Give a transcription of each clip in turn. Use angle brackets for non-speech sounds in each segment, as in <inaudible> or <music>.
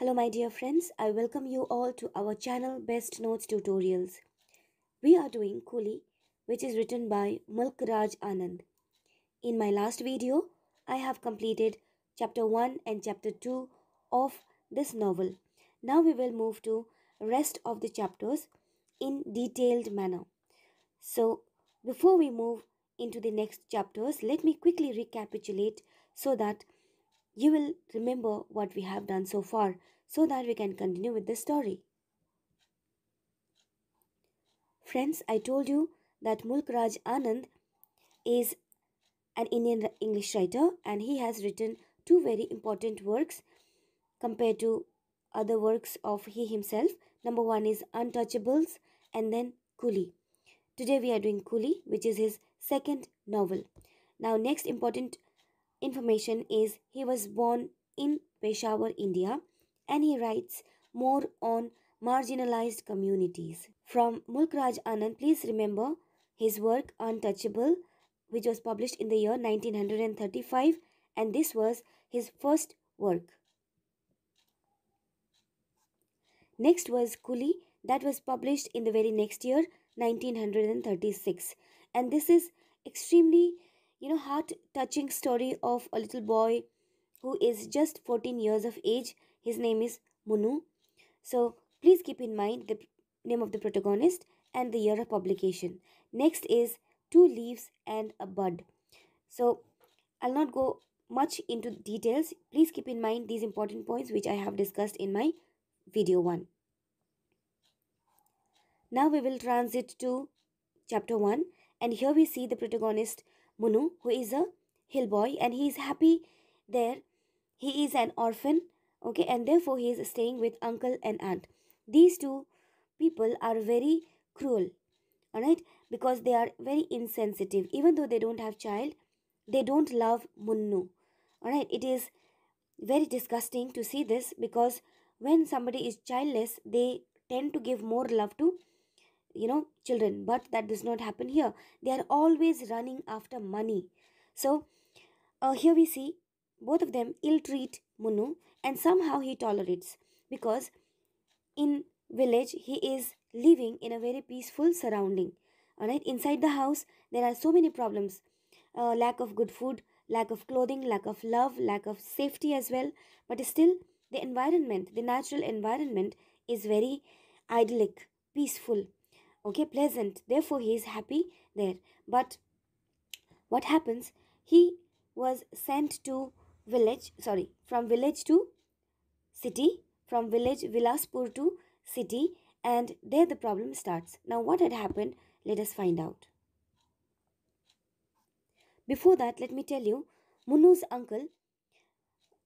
Hello my dear friends, I welcome you all to our channel Best Notes Tutorials. We are doing Coolie which is written by Mulk Raj Anand. In my last video, I have completed chapter 1 and chapter 2 of this novel. Now we will move to rest of the chapters in detailed manner. So before we move into the next chapters, let me quickly recapitulate so that you will remember what we have done so far so that we can continue with the story. Friends, I told you that Mulk Raj Anand is an Indian English writer and he has written two very important works compared to other works of he himself. Number one is Untouchables and then Coolie. Today we are doing Coolie, which is his second novel. Now, next important information is he was born in Peshawar, India, and he writes more on marginalized communities. From Mulk Raj Anand, please remember his work Untouchable, which was published in the year 1935, and this was his first work. Next was Coolie, that was published in the very next year 1936, and this is extremely you know heart touching story of a little boy who is just 14 years of age. His name is munoo. So please keep in mind the name of the protagonist and the year of publication. Next is two leaves and a bud. So i'll not go much into details. Please keep in mind these important points which i have discussed in my video 1 now we will transit to chapter 1 and here we see the protagonist Munoo, who is a hill boy, and he is happy there. He is an orphan, okay, and therefore he is staying with uncle and aunt. These two people are very cruel, all right, because they are very insensitive. Even though they don't have child, they don't love Munoo, all right. It is very disgusting to see this because when somebody is childless, they tend to give more love to you know children but that does not happen here. They are always running after money. So uh, here we see both of them ill treat munoo and somehow he tolerates because in village he is living in a very peaceful surrounding. All right inside the house there are so many problems. Uh, lack of good food lack of clothing lack of love lack of safety as well. But still the environment the natural environment is very idyllic peaceful okay pleasant. Therefore he is happy there. But what happens? He was sent to village sorry from village to city from village bilaspur to city and there the problem starts. Now what had happened? Let us find out. Before that let me tell you munoo's uncle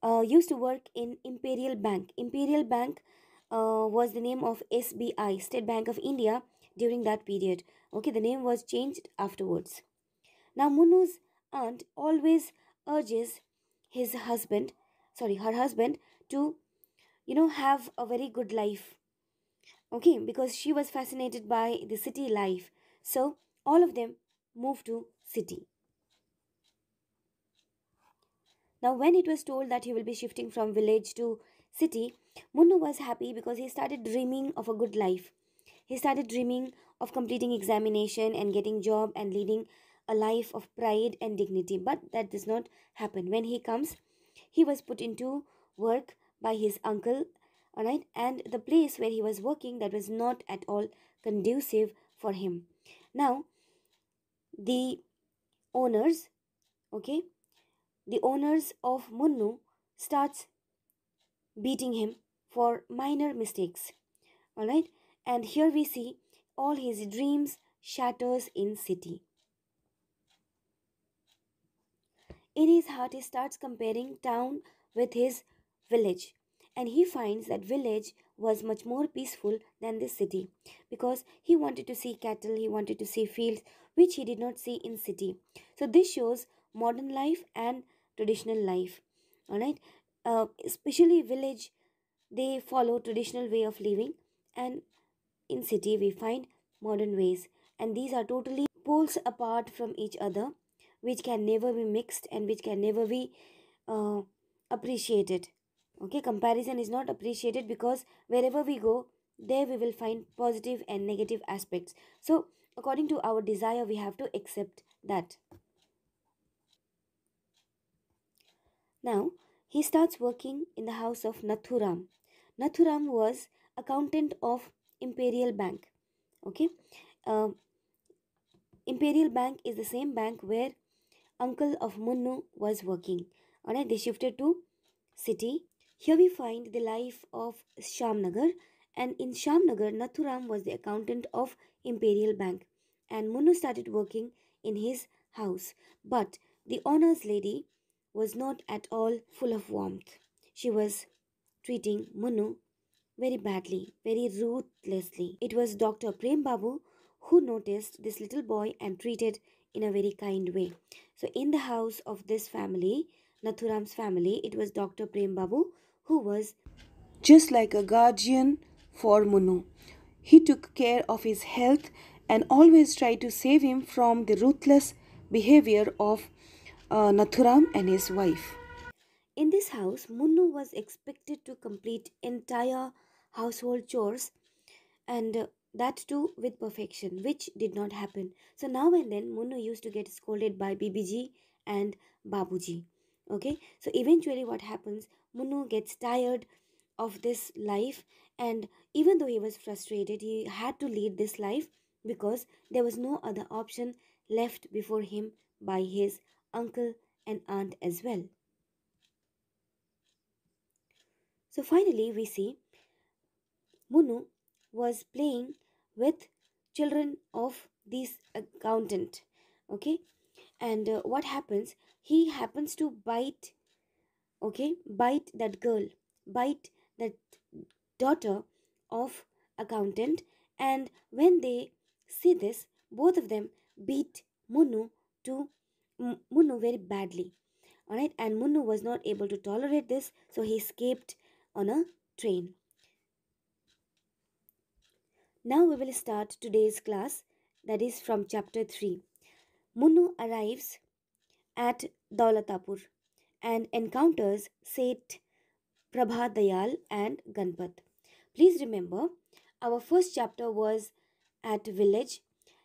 uh, used to work in imperial bank. Imperial bank uh, was the name of sbi state bank of india during that period. Okay, the name was changed afterwards. Now, Munoo's aunt always urges his husband, sorry, her husband, to, you know, have a very good life. Okay, because she was fascinated by the city life. So, all of them moved to city. Now, when it was told that he will be shifting from village to city, Munoo was happy because he started dreaming of a good life. He started dreaming of completing examination and getting job and leading a life of pride and dignity. But that does not happen. When he comes, he was put into work by his uncle, alright, and the place where he was working that was not at all conducive for him. Now, the owners, okay, the owners of Munoo starts beating him for minor mistakes. Alright, and here we see all his dreams shatters in city. In his heart, he starts comparing town with his village, and he finds that village was much more peaceful than this city because he wanted to see cattle, he wanted to see fields, which he did not see in city. So this shows modern life and traditional life. All right, uh, especially village, they follow traditional way of living, and in city we find modern ways and these are totally poles apart from each other which can never be mixed and which can never be uh, appreciated Okay, comparison is not appreciated because wherever we go, there we will find positive and negative aspects. So, according to our desire, we have to accept that. Now, he starts working in the house of Nathuram. Nathuram was accountant of Imperial Bank. Okay, uh, Imperial Bank is the same bank where uncle of Munoo was working. Alright, they shifted to city. Here we find the life of Shamnagar, and in Shamnagar, Nathuram was the accountant of Imperial Bank, and Munoo started working in his house. But the owner's lady was not at all full of warmth. She was treating Munoo very badly, very ruthlessly. It was Dr. Prem Babu who noticed this little boy and treated in a very kind way. So, in the house of this family, Nathuram's family, it was Dr. Prem Babu who was just like a guardian for Munoo. He took care of his health and always tried to save him from the ruthless behavior of uh, Nathuram and his wife. In this house, Munoo was expected to complete entire household chores and uh, that too with perfection, which did not happen. So now and then, Munoo used to get scolded by Bibiji and Babuji. Okay, so eventually, what happens? Munoo gets tired of this life, and even though he was frustrated, he had to lead this life because there was no other option left before him by his uncle and aunt as well. So finally, we see Munoo was playing with children of this accountant. Okay, and uh, what happens? He happens to bite. Okay, bite that girl, bite that daughter of accountant, and when they see this, both of them beat Munoo to M- Munoo very badly. Alright, and Munoo was not able to tolerate this, so he escaped on a train. Now we will start today's class, that is from chapter 3. Munoo arrives at Daulatpur and encounters Seth Prabha Dayal and Ganpat. Please remember, our first chapter was at village,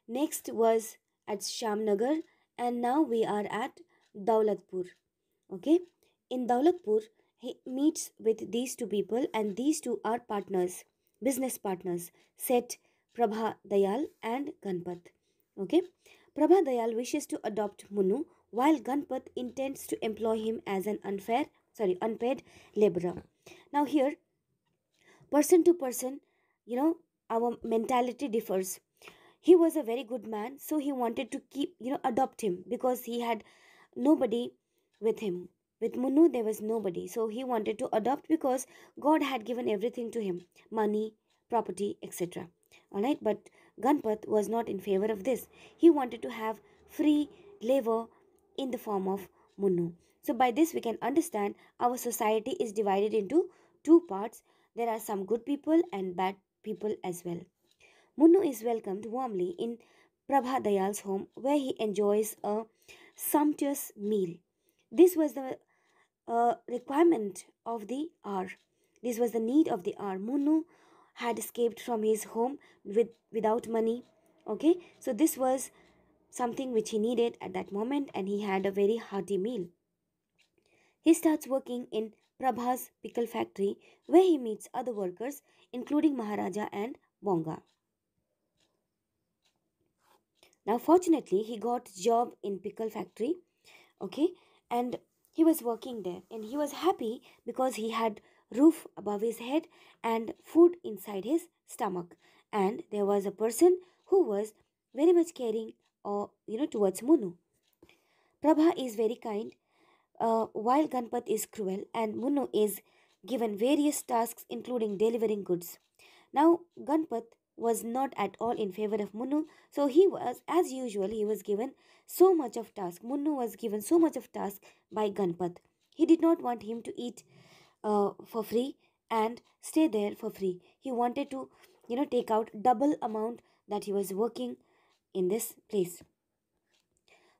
next was at Shamnagar, and now we are at Daulatpur. Okay, in Daulatpur, he meets with these two people, and these two are partners, business partners, Seth Prabha Dayal and Ganpat. Okay, Prabha Dayal wishes to adopt Munoo, while Ganpat intends to employ him as an unfair, sorry, unpaid laborer. Now here, person to person, you know, our mentality differs he was a very good man so he wanted to keep you know adopt him because he had nobody with him with munoo there was nobody. So he wanted to adopt because god had given everything to him money property etc all right but ganpat was not in favor of this. He wanted to have free labor in the form of munoo. So by this we can understand our society is divided into two parts. There are some good people and bad people as well. Munoo is welcomed warmly in Prabha Dayal's home where he enjoys a sumptuous meal. This was the requirement of the hour. This was the need of the hour. Munoo had escaped from his home with without money. Okay, so this was something which he needed at that moment, and he had a very hearty meal. He starts working in Prabha's pickle factory where he meets other workers, including Maharaja and Bonga. Now, fortunately, he got job in pickle factory, okay, and he was working there, and he was happy because he had roof above his head and food inside his stomach, and there was a person who was very much caring, or you know, towards Munoo. Prabha is very kind, uh, while Ganpat is cruel, and Munoo is given various tasks, including delivering goods. Now, Ganpat was not at all in favor of Munoo. So he was, as usual, he was given so much of task. Munoo was given so much of task by Ganpat. He did not want him to eat uh, for free and stay there for free. He wanted to, you know, take out double amount that he was working in this place.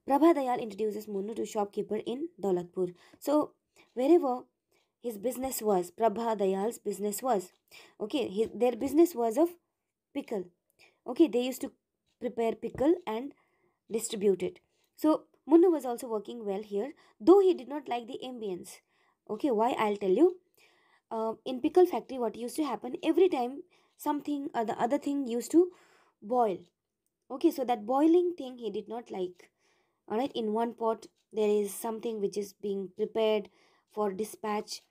Prabha Dayal introduces Munoo to shopkeeper in Daulatpur. So wherever his business was prabha dayal's business was okay his, their business was of pickle. Okay they used to prepare pickle and distribute it. So munoo was also working well here though he did not like the ambience. Okay why? I'll tell you. Uh, in pickle factory what used to happen every time something or the other thing used to boil. Okay so that boiling thing he did not like. All right in one pot there is something which is being prepared for dispatch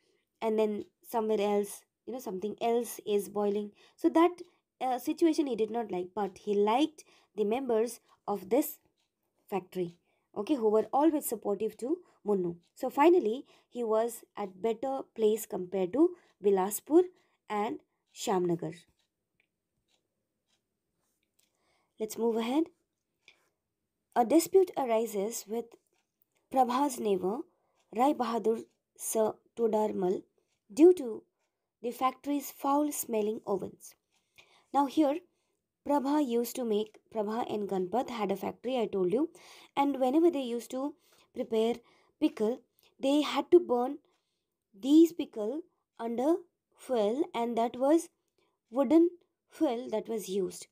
and then somewhere else you know something else is boiling. So that uh, situation he did not like but he liked the members of this factory okay who were always supportive to munoo. So finally he was at better place compared to bilaspur and shamnagar. Let's move ahead. A dispute arises with prabha's neighbor rai bahadur sir todarmal due to the factory's foul smelling ovens now here Prabha used to make Prabha and Ganpat had a factory I told you. And whenever they used to prepare pickle they had to burn these pickle under fuel and that was wooden fuel that was used.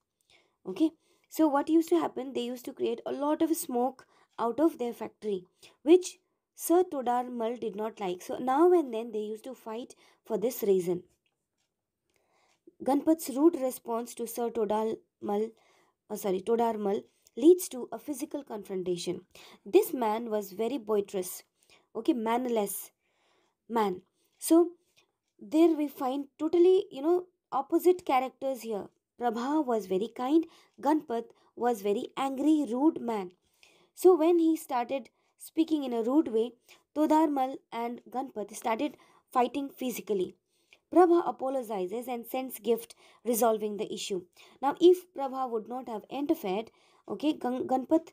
Okay? So what used to happen they used to create a lot of smoke out of their factory which Sir Todar Mal did not like. So now and then they used to fight for this reason Ganpat's rude response to Sir uh, sorry, Todar Mal leads to a physical confrontation. This man was very boisterous, okay, manless man. So there we find totally, you know, opposite characters here. Prabha was very kind, Ganpat was very angry, rude man. So when he started speaking in a rude way, Todarmal and Ganpat started fighting physically. Prabha apologizes and sends gift resolving the issue. Now, if Prabha would not have interfered, okay, Gan- Ganpat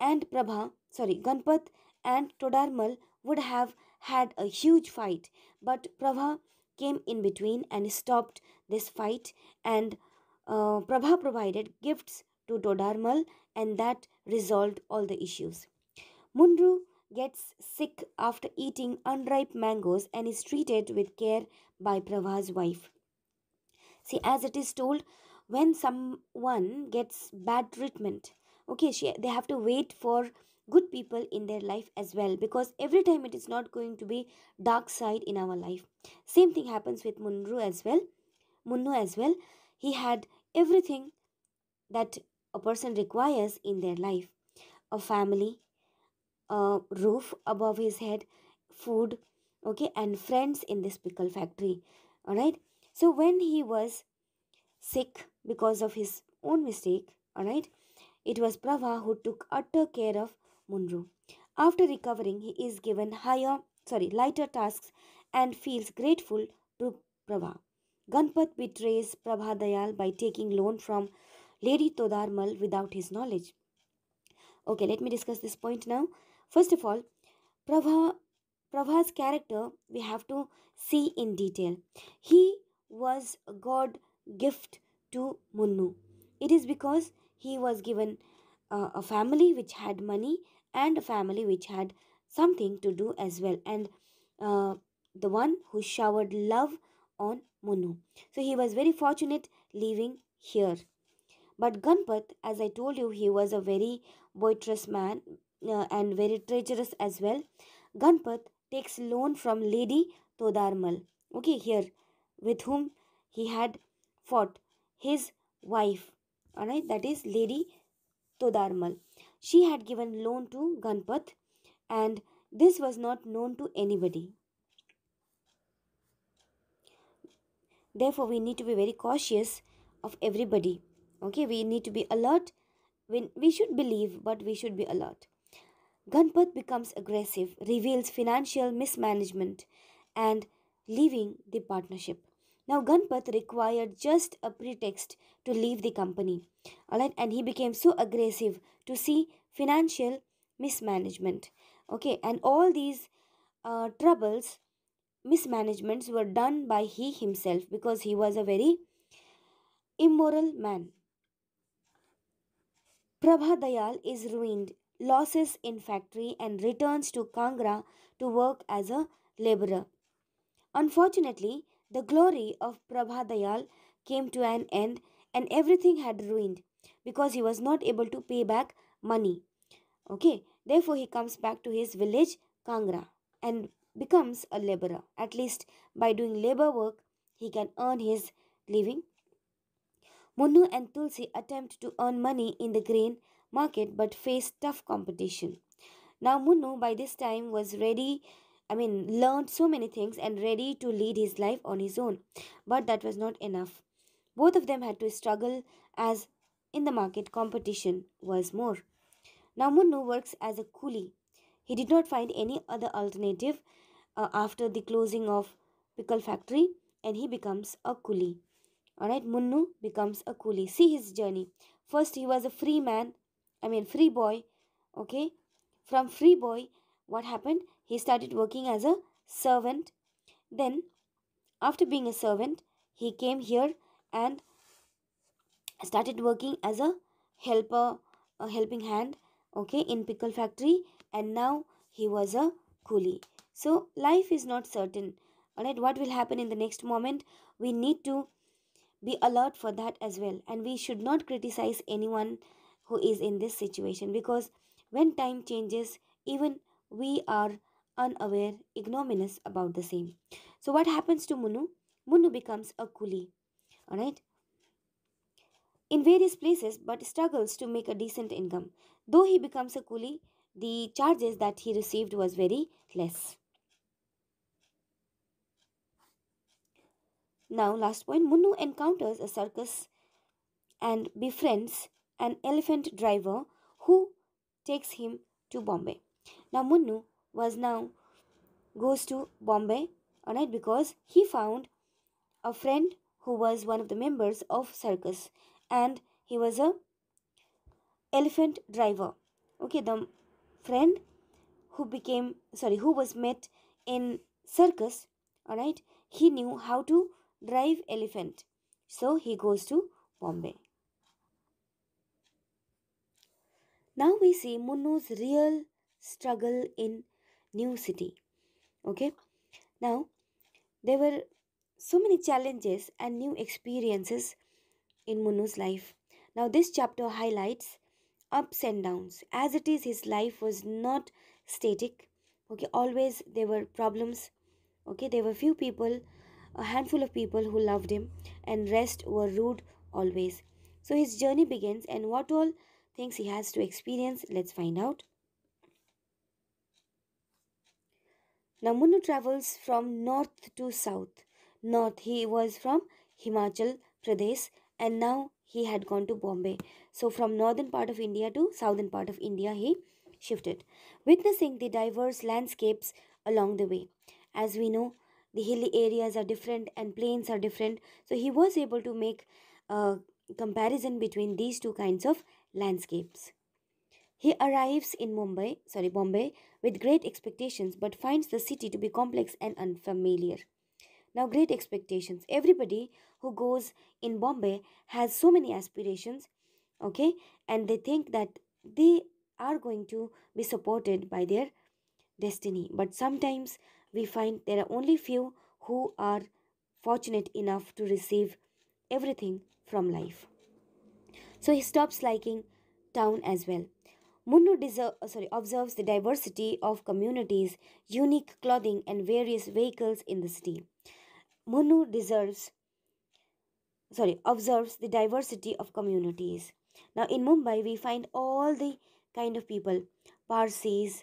and Prabha, sorry, Ganpat and Todarmal would have had a huge fight, but Prabha came in between and stopped this fight, and uh, Prabha provided gifts to Todarmal, and that resolved all the issues. Mundru gets sick after eating unripe mangoes and is treated with care by Prabha's wife. See, as it is told, when someone gets bad treatment, okay, she, they have to wait for good people in their life as well because every time it is not going to be dark side in our life. Same thing happens with Munru as well. Munoo as well. He had everything that a person requires in their life a family, a roof above his head, food, okay, and friends in this pickle factory. All right. So when he was sick because of his own mistake, all right, it was Prabha who took utter care of Munru. After recovering, he is given higher, sorry, lighter tasks and feels grateful to Prabha. Ganpat betrays Prabha Dayal by taking loan from Lady Todarmal without his knowledge. Okay, let me discuss this point now. First of all, Prabha, Prabha's character we have to see in detail. He was a God gift to Munoo. It is because he was given uh, a family which had money and a family which had something to do as well, and uh, the one who showered love on Munoo. So he was very fortunate living here. But Ganpat, as I told you, he was a very boisterous man uh, and very treacherous as well. Ganpat takes loan from Lady Todarmal. Okay, here with whom he had fought his wife. Alright, that is Lady Todarmal. She had given loan to Ganpat and this was not known to anybody. Therefore, we need to be very cautious of everybody. Okay, we need to be alert. When we should believe, but we should be alert. Ganpat becomes aggressive, reveals financial mismanagement, and leaving the partnership. Now, Ganpat required just a pretext to leave the company. Alright, and he became so aggressive to see financial mismanagement. Okay, and all these uh, troubles, mismanagements were done by he himself because he was a very immoral man. Prabha Dayal is ruined, losses in factory, and returns to Kangra to work as a laborer. Unfortunately, the glory of Prabhadayal came to an end and everything had ruined because he was not able to pay back money. Okay, therefore he comes back to his village Kangra and becomes a laborer. At least by doing labor work, he can earn his living. Munoo and Tulsi attempt to earn money in the grain market but face tough competition. Now Munoo by this time was ready, I mean, learned so many things and ready to lead his life on his own. But that was not enough. Both of them had to struggle as in the market competition was more. Now Munoo works as a coolie. He did not find any other alternative uh, after the closing of pickle factory and he becomes a coolie. Alright, Munoo becomes a coolie. See his journey. First, he was a free man, I mean, free boy. Okay, from free boy, what happened? He started working as a servant. Then, after being a servant, he came here and started working as a helper, a helping hand. Okay, in pickle factory, and now he was a coolie. So, life is not certain. Alright, what will happen in the next moment? We need to be alert for that as well. And we should not criticize anyone who is in this situation because when time changes even we are unaware ignominious about the same. So what happens to munoo? Munoo becomes a coolie all right in various places but struggles to make a decent income. Though he becomes a coolie the charges that he received was very less Now, last point Munoo encounters a circus and befriends an elephant driver who takes him to Bombay. Now, Munoo was now goes to Bombay, alright, because he found a friend who was one of the members of circus and he was a elephant driver. Okay, the friend who became sorry who was met in circus alright he knew how to drive elephant. So he goes to Bombay. Now we see Munoo's real struggle in new city. Okay. Now there were so many challenges and new experiences in Munoo's life. Now this chapter highlights ups and downs. As it is, his life was not static. Okay, always there were problems. Okay, there were few people a handful of people who loved him, and rest were rude always. So his journey begins, and what all things he has to experience, let's find out. Now travels from north to south. North, he was from Himachal Pradesh, and now he had gone to Bombay. So from northern part of India to southern part of India, he shifted, witnessing the diverse landscapes along the way. As we know, the hilly areas are different and plains are different. So he was able to make a comparison between these two kinds of landscapes. He arrives in mumbai sorry bombay with great expectations but finds the city to be complex and unfamiliar. Now great expectations. Everybody who goes in bombay has so many aspirations okay? And they think that they are going to be supported by their destiny. But sometimes we find there are only few who are fortunate enough to receive everything from life. So he stops liking town as well. Munoo deserve, uh, sorry, observes the diversity of communities, unique clothing, and various vehicles in the city. Munoo deserves, sorry, observes the diversity of communities. Now in Mumbai, we find all the kind of people: Parsis,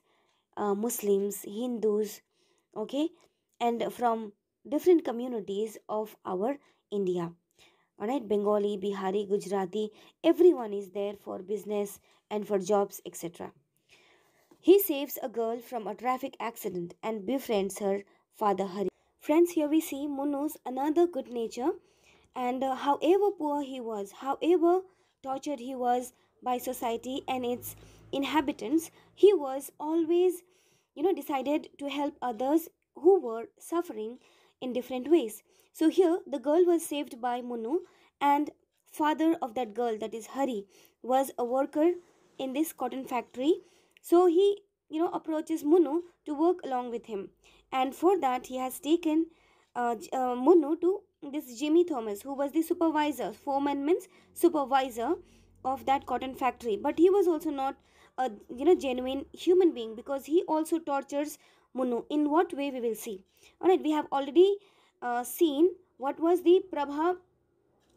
uh, Muslims, Hindus, okay and from different communities of our india. All right bengali bihari gujarati everyone is there for business and for jobs etc he saves a girl from a traffic accident and befriends her father hari. Friends here we see munoo's another good nature and uh, however poor he was however tortured he was by society and its inhabitants he was always you know decided to help others who were suffering in different ways. So here the girl was saved by Munoo and father of that girl that is Hari was a worker in this cotton factory. So he you know approaches Munoo to work along with him. And for that he has taken uh, uh, Munoo to this Jimmy Thomas, who was the supervisor. Foreman means supervisor of that cotton factory, but he was also not a you know genuine human being because he also tortures Munoo. In what way we will see. All right, we have already uh, seen what was the Prabha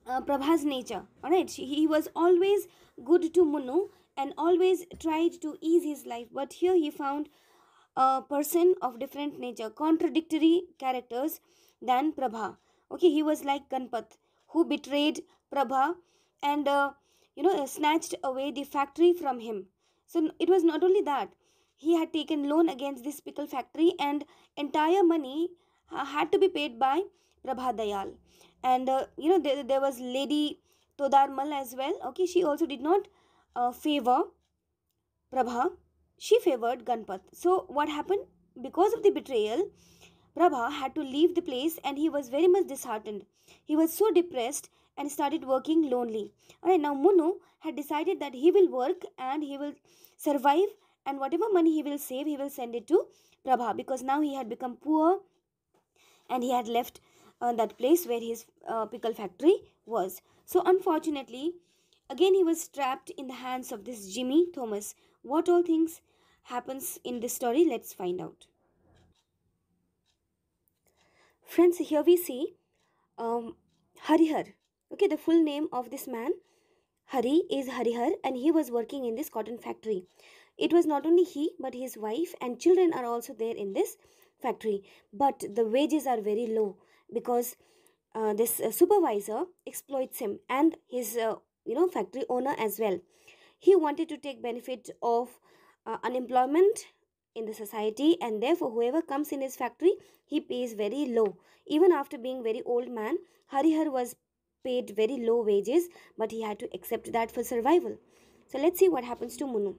uh, Prabha's nature. All right, She- he was always good to Munoo and always tried to ease his life, but here he found a person of different nature, contradictory characters than Prabha. Okay, he was like Ganpat, who betrayed Prabha and uh, you know snatched away the factory from him. So it was not only that he had taken loan against this pickle factory, and entire money had to be paid by Prabha Dayal. And uh, you know there, there was Lady Todarmal as well. Okay, she also did not uh, favor Prabha she favored Ganpat. So, what happened? Because of the betrayal, Prabha had to leave the place and he was very much disheartened. He was so depressed and started working lonely. Alright, now Munoo had decided that he will work and he will survive, and whatever money he will save, he will send it to Prabha because now he had become poor and he had left uh, that place where his uh, pickle factory was. So, unfortunately, again he was trapped in the hands of this Jimmy Thomas. What all things happens in this story? Let's find out. Friends, here we see um, Harihar. Okay, the full name of this man, Hari, is Harihar, and he was working in this cotton factory. It was not only he, but his wife and children are also there in this factory. But the wages are very low because uh, this uh, supervisor exploits him and his uh, you know factory owner as well. He wanted to take benefit of uh, unemployment in the society and therefore whoever comes in his factory he pays very low even after being very old man harihar was paid very low wages but he had to accept that for survival. So let's see what happens to munoo.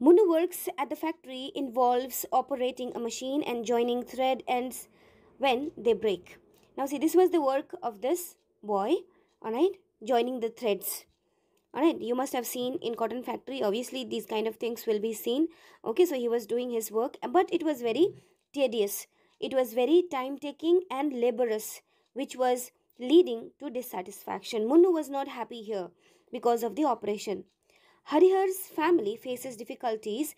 Munoo works at the factory involves operating a machine and joining thread ends when they break. Now see this was the work of this boy all right joining the threads. All right you must have seen in cotton factory obviously these kind of things will be seen. Okay so he was doing his work but it was very tedious. It was very time taking and laborious which was leading to dissatisfaction munoo was not happy here because of the operation harihar's family faces difficulties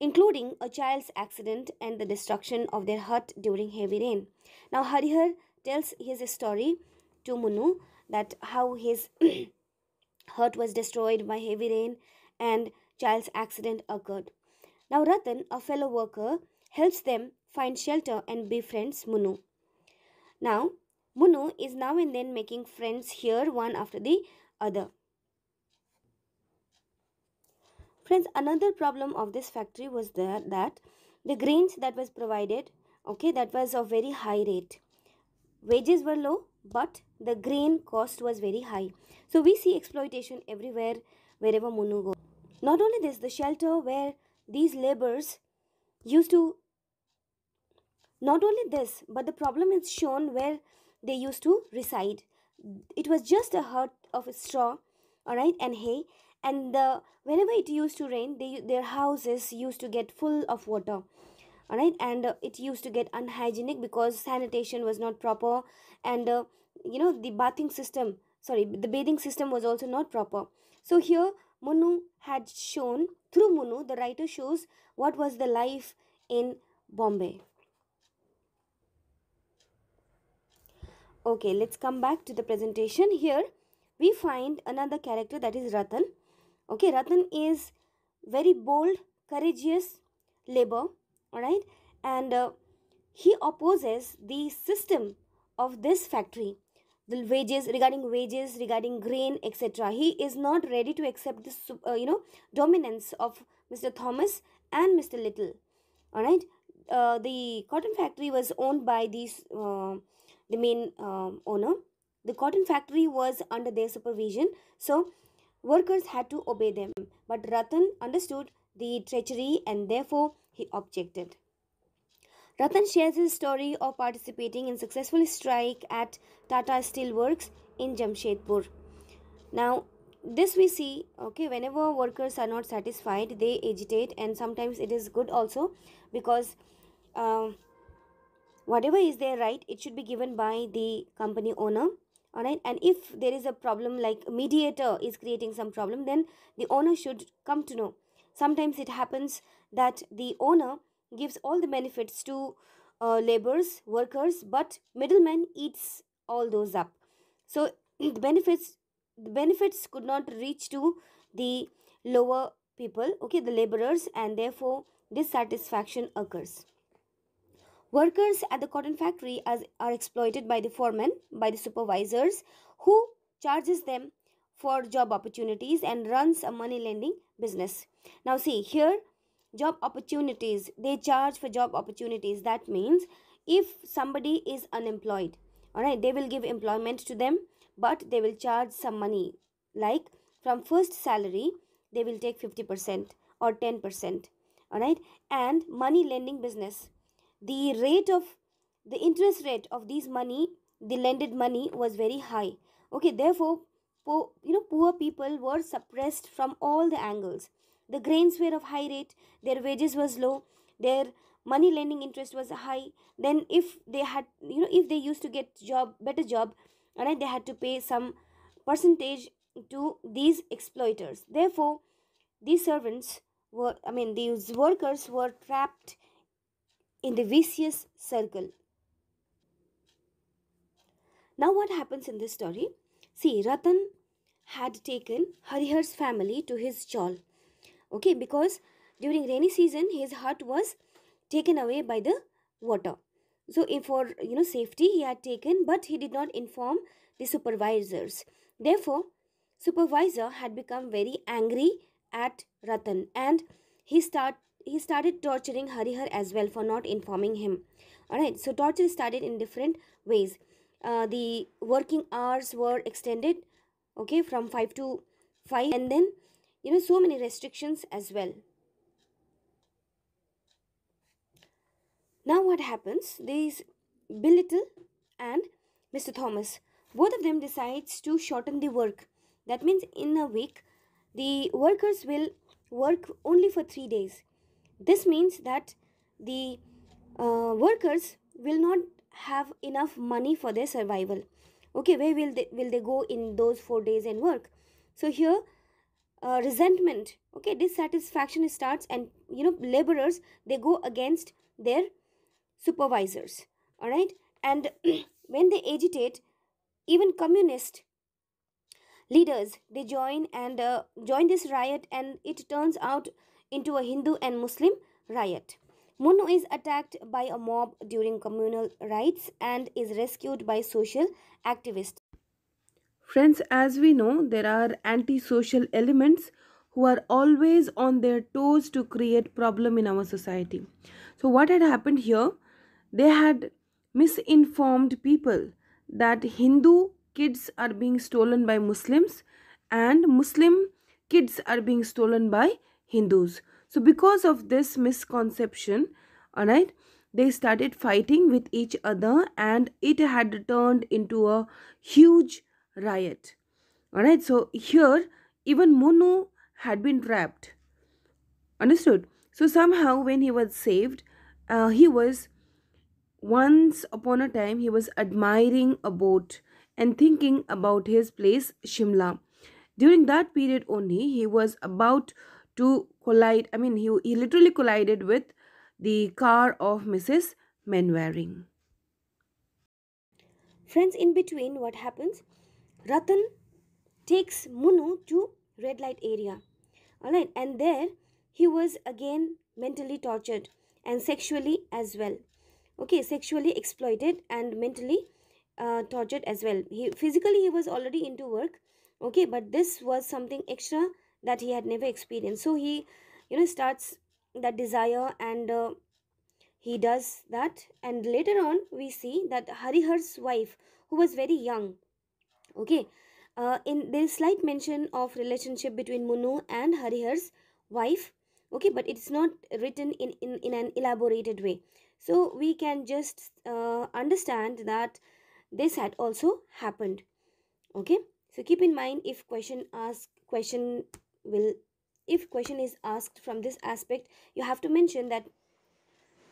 including a child's accident and the destruction of their hut during heavy rain now harihar tells his story to munoo that how his <clears throat> hut was destroyed by heavy rain and child's accident occurred. Now Ratan, a fellow worker, helps them find shelter and befriends Munoo. Now Munoo is now and then making friends here one after the other. Friends, another problem of this factory was that, that the grains that was provided, okay, that was of very high rate. Wages were low, but the grain cost was very high. So we see exploitation everywhere, wherever Munoo goes. Not only this, the shelter where these laborers used to. Not only this, but the problem is shown where they used to reside. It was just a hut of straw, all right, and hay. And the whenever it used to rain, they, their houses used to get full of water all right and uh, it used to get unhygienic because sanitation was not proper and uh, you know the bathing system sorry the bathing system was also not proper so here munoo had shown through munoo the writer shows what was the life in bombay okay let's come back to the presentation. Here we find another character that is ratan. Okay ratan is very bold courageous labor all right and uh, he opposes the system of this factory. The wages regarding wages regarding grain etc he is not ready to accept this uh, you know dominance of mr thomas and mr little all right uh, the cotton factory was owned by these uh, the main um, owner. The cotton factory was under their supervision so workers had to obey them. But ratan understood the treachery and therefore he objected. Ratan shares his story of participating in successful strike at Tata Steel Works in Jamshedpur. Now, this we see, okay, whenever workers are not satisfied, they agitate, and sometimes it is good also because uh, whatever is their right it should be given by the company owner. All right and if there is a problem like mediator is creating some problem then the owner should come to know. Sometimes it happens that the owner gives all the benefits to uh, laborers workers but middleman eats all those up. So <clears throat> the benefits the benefits could not reach to the lower people okay the laborers and therefore dissatisfaction occurs Workers at the cotton factory are exploited by the foremen, by the supervisors, who charges them for job opportunities and runs a money lending business. Now, see here, job opportunities, they charge for job opportunities. That means if somebody is unemployed, all right, they will give employment to them, but they will charge some money. Like from first salary, they will take 50% or 10%, all right, and money lending business the rate of the interest rate of these money the lended money was very high. Okay therefore poor, you know poor people were suppressed from all the angles. The grains were of high rate their wages was low their money lending interest was high. Then if they had you know if they used to get job better job and they had to pay some percentage to these exploiters. Therefore these servants were i mean these workers were trapped in the vicious circle. Now, what happens in this story? See, Ratan had taken Harihar's family to his chawl. Okay, because during rainy season, his hut was taken away by the water. So, for you know safety, he had taken, but he did not inform the supervisors. Therefore, supervisor had become very angry at Ratan, and he start he started torturing Harihar as well for not informing him. Alright, so torture started in different ways. Uh, the working hours were extended, okay, from 5 to 5, and then, you know, so many restrictions as well. Now, what happens? These Belittle and Mr. Thomas, both of them decides to shorten the work. That means in a week, the workers will work only for three days this means that the uh, workers will not have enough money for their survival. Okay, where will they will they go in those four days and work? So here, uh, resentment, okay, dissatisfaction starts, and you know laborers they go against their supervisors. All right, and <clears throat> when they agitate, even communist leaders they join and uh, join this riot, and it turns out into a Hindu and Muslim riot. Munoo is attacked by a mob during communal rites and is rescued by social activists. Friends, as we know, there are antisocial elements who are always on their toes to create problem in our society. So what had happened here? They had misinformed people that Hindu kids are being stolen by Muslims and Muslim kids are being stolen by Hindus. So because of this misconception, all right, they started fighting with each other and it had turned into a huge riot. All right, so here even Munoo had been trapped. Understood? So somehow when he was saved, uh, he was once upon a time he was admiring a boat and thinking about his place Shimla. During that period only, he was about to collide. I mean, he, he literally collided with the car of Mrs. Mainwaring. Friends, in between, what happens? Ratan takes Munoo to red light area. Alright, and there he was again mentally tortured and sexually as well. Okay, sexually exploited and mentally uh, tortured as well. He physically he was already into work. Okay, but this was something extra that he had never experienced. So he you know starts that desire and uh, he does that. And later on we see that harihar's wife who was very young okay uh, in there is slight mention of relationship between munoo and harihar's wife okay but it's not written in, in in an elaborated way. So we can just uh, understand that this had also happened okay. So keep in mind if question ask question will if question is asked from this aspect you have to mention that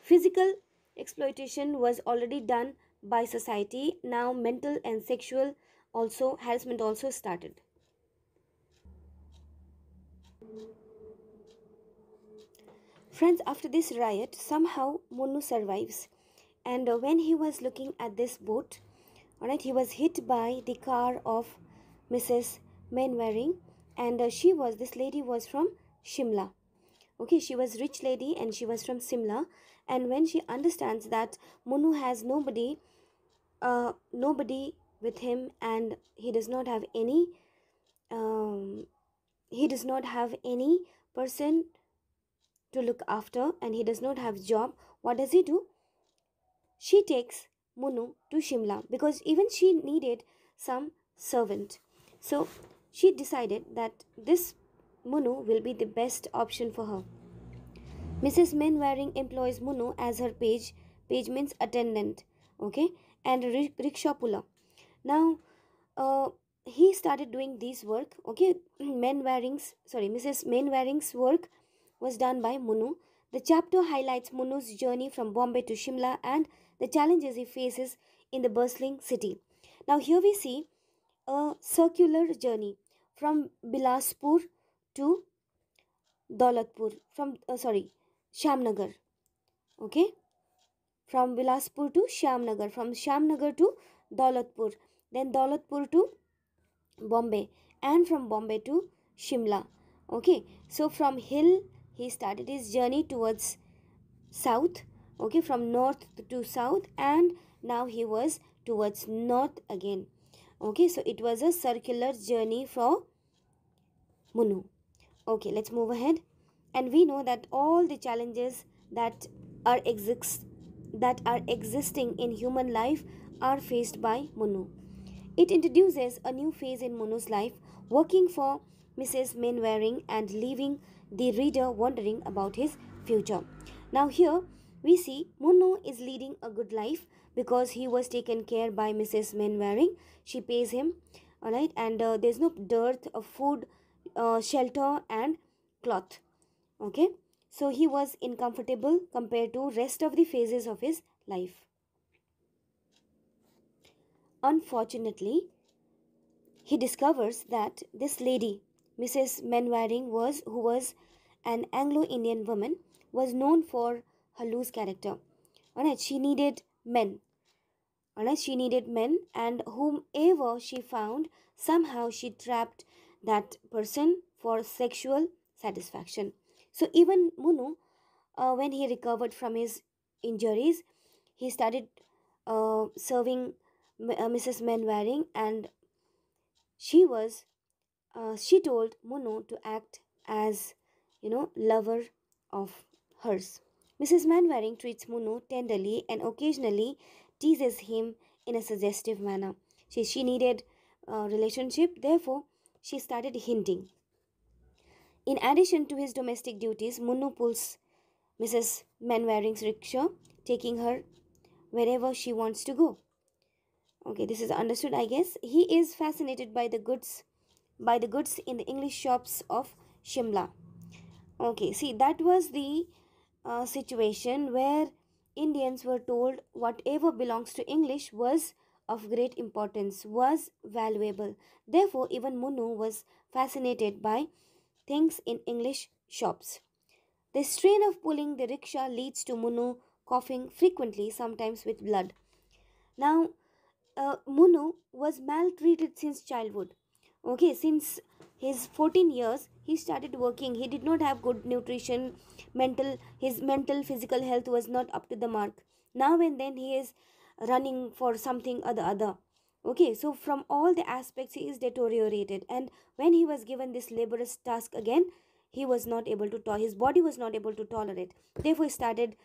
physical exploitation was already done by society. Now mental and sexual also harassment also started. Friends, after this riot, somehow Munoo survives. And uh, when he was looking at this boat, alright, he was hit by the car of Mrs. Mainwaring, and uh, she was this lady was from Shimla. Okay, she was rich lady and she was from Simla. And when she understands that Munoo has nobody, uh, nobody with him, and he does not have any, um, he does not have any person to look after and he does not have job what does he do she takes munoo to shimla because even she needed some servant so she decided that this munoo will be the best option for her mrs mainwaring employs munoo as her page page means attendant okay and rickshaw puller now uh, he started doing this work okay <clears throat> mainwaring's sorry mrs mainwaring's work was done by Munoo. The chapter highlights Munoo's journey from Bombay to Shimla and the challenges he faces in the bustling city. Now, here we see a circular journey from Bilaspur to Daulatpur, from uh, sorry, Shamnagar. Okay, from Bilaspur to Shamnagar, from Shamnagar to Daulatpur, then Daulatpur to Bombay, and from Bombay to Shimla. Okay, so from hill he started his journey towards south okay from north to south and now he was towards north again okay so it was a circular journey for munoo. Okay let's move ahead. And we know that all the challenges that are exist that are existing in human life are faced by munoo. It introduces a new phase in munoo's life working for mrs mainwaring and leaving the reader wondering about his future. Now, here we see Munoo is leading a good life because he was taken care by Mrs. Mainwaring. She pays him, alright, and uh, there's no dearth of food, uh, shelter, and cloth. Okay, so he was uncomfortable compared to rest of the phases of his life. Unfortunately, he discovers that this lady Mrs. Mainwaring was, who was an Anglo-Indian woman, was known for her loose character. Alright, she needed men. Alright, she needed men, and whomever she found, somehow she trapped that person for sexual satisfaction. So even Munoo, uh, when he recovered from his injuries, he started uh, serving uh, Mrs. Mainwaring, and she was uh, she told Munoo to act as, you know, lover of hers. Mrs. Mainwaring treats Munoo tenderly and occasionally teases him in a suggestive manner. She, she needed a relationship, therefore, she started hinting. In addition to his domestic duties, Munoo pulls Mrs. Mainwaring's rickshaw, taking her wherever she wants to go. Okay, this is understood, I guess. He is fascinated by the goods by the goods in the English shops of Shimla. Okay, see, that was the uh, situation where Indians were told whatever belongs to English was of great importance, was valuable. Therefore, even Munoo was fascinated by things in English shops. The strain of pulling the rickshaw leads to Munoo coughing frequently, sometimes with blood. Now, uh, Munoo was maltreated since childhood okay since his 14 years he started working. He did not have good nutrition. Mental his mental physical health was not up to the mark. Now and then he is running for something or the other. Okay so from all the aspects he is deteriorated. And when he was given this laborious task again he was not able to his body was not able to tolerate. Therefore he started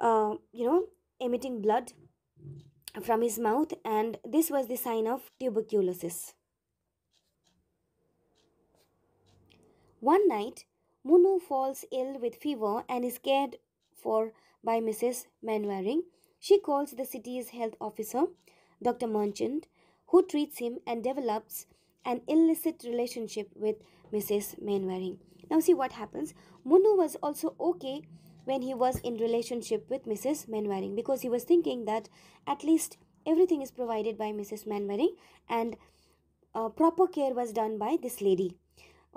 uh, you know emitting blood from his mouth. And this was the sign of tuberculosis One night, Munoo falls ill with fever and is cared for by Mrs. Mainwaring. She calls the city's health officer, Dr. Merchant, who treats him and develops an illicit relationship with Mrs. Mainwaring. Now, see what happens. Munoo was also okay when he was in relationship with Mrs. Mainwaring because he was thinking that at least everything is provided by Mrs. Mainwaring and uh, proper care was done by this lady.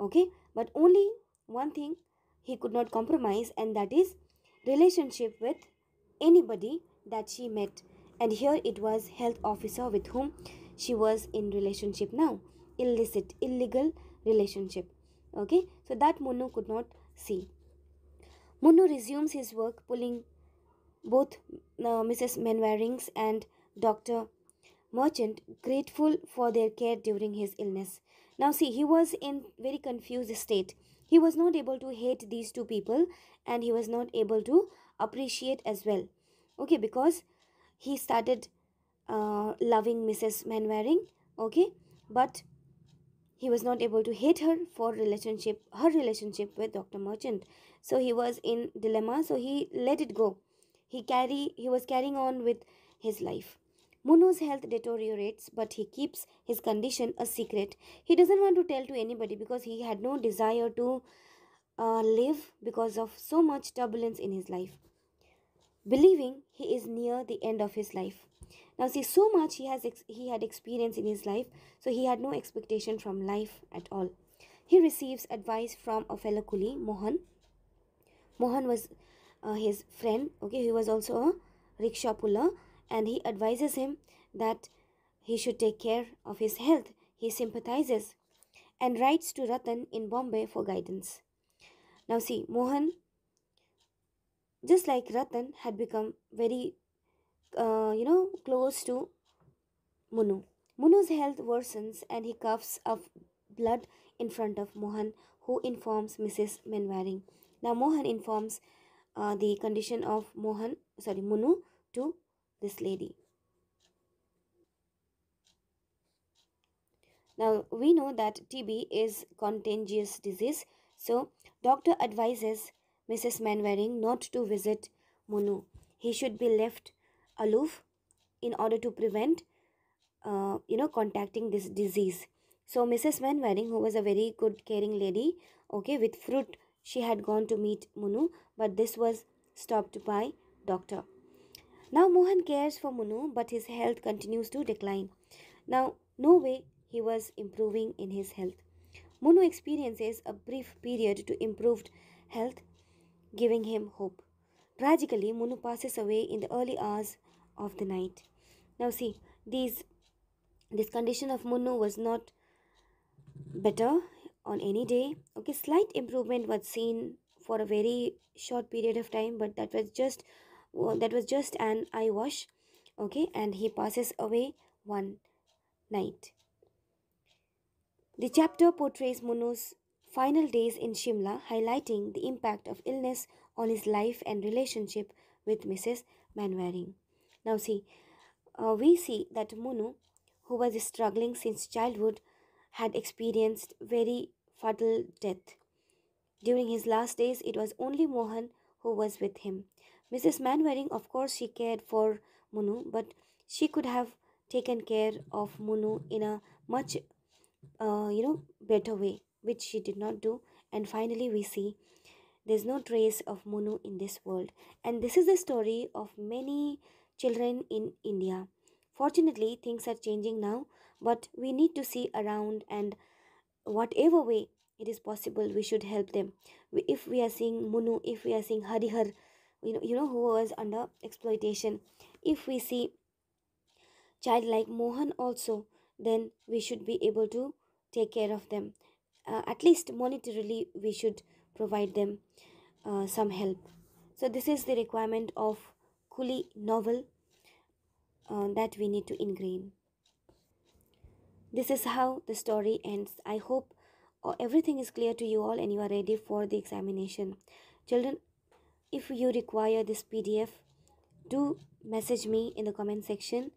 Okay, but only one thing he could not compromise, and that is relationship with anybody that she met. And here it was health officer with whom she was in relationship now, illicit, illegal relationship. Okay, so that Munoo could not see. Munoo resumes his work, pulling both uh, Mrs. Mainwaring's and Dr. Merchant grateful for their care during his illness. Now, see, he was in very confused state. He was not able to hate these two people, and he was not able to appreciate as well. Okay, because he started uh, loving Mrs. Mainwaring. Okay, but he was not able to hate her for relationship her relationship with dr merchant so he was in dilemma so he let it go he carry he was carrying on with his life munoo's health deteriorates but he keeps his condition a secret. He doesn't want to tell to anybody because he had no desire to uh, live because of so much turbulence in his life. Believing he is near the end of his life. Now see so much he has ex- he had experience in his life so he had no expectation from life at all. He receives advice from a fellow coolie mohan. Mohan was uh, his friend okay? He was also a rickshaw puller and he advises him that he should take care of his health he sympathizes and writes to ratan in bombay for guidance now see mohan just like ratan had become very uh, you know, close to Munoo. Munoo's health worsens and he coughs up blood in front of Mohan, who informs Mrs. Mainwaring. Now, Mohan informs uh, the condition of Mohan, sorry, Munoo to this lady. Now, we know that TB is contagious disease. So, doctor advises Mrs. Mainwaring not to visit Munoo. He should be left aloof in order to prevent uh, you know contacting this disease so mrs mainwaring who was a very good caring lady okay with fruit she had gone to meet munoo but this was stopped by doctor now mohan cares for munoo but his health continues to decline now no way he was improving in his health munoo experiences a brief period to improved health giving him hope tragically munoo passes away in the early hours of the night. Now see, these this condition of Munoo was not better on any day. Okay, slight improvement was seen for a very short period of time, but that was just that was just an eye wash. Okay, and he passes away one night. The chapter portrays Munoo's final days in Shimla, highlighting the impact of illness on his life and relationship with Mrs. Mainwaring. Now, see, uh, we see that Munoo, who was struggling since childhood, had experienced very fatal death. During his last days, it was only Mohan who was with him. Mrs. Mainwaring, of course, she cared for Munoo, but she could have taken care of Munoo in a much, uh, you know, better way, which she did not do. And finally, we see there's no trace of Munoo in this world. And this is the story of many children in India. Fortunately, things are changing now, but we need to see around and whatever way it is possible, we should help them. If we are seeing Munoo, if we are seeing Harihar, you know, you know who was under exploitation, if we see child like Mohan also, then we should be able to take care of them. Uh, at least monetarily, we should provide them uh, some help. So this is the requirement of Coolie novel uh, that we need to ingrain. This is how the story ends. I hope uh, everything is clear to you all and you are ready for the examination. Children, if you require this PDF, do message me in the comment section.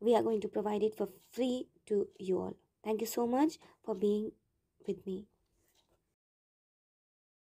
We are going to provide it for free to you all. Thank you so much for being with me.